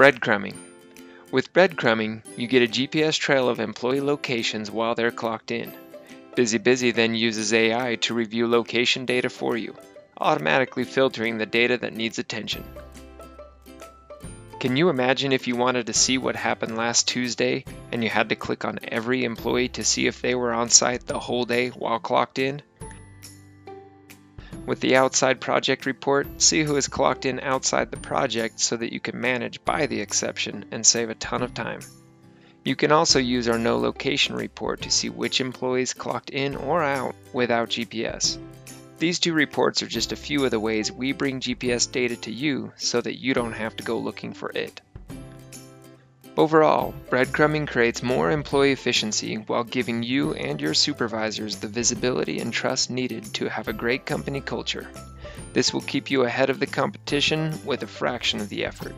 Breadcrumbing. With breadcrumbing, you get a GPS trail of employee locations while they're clocked in. Busy Busy then uses AI to review location data for you, automatically filtering the data that needs attention. Can you imagine if you wanted to see what happened last Tuesday and you had to click on every employee to see if they were on site the whole day while clocked in? With the outside project report, see who is clocked in outside the project so that you can manage by the exception and save a ton of time. You can also use our no location report to see which employees clocked in or out without GPS. These two reports are just a few of the ways we bring GPS data to you so that you don't have to go looking for it. Overall, breadcrumbing creates more employee efficiency while giving you and your supervisors the visibility and trust needed to have a great company culture. This will keep you ahead of the competition with a fraction of the effort.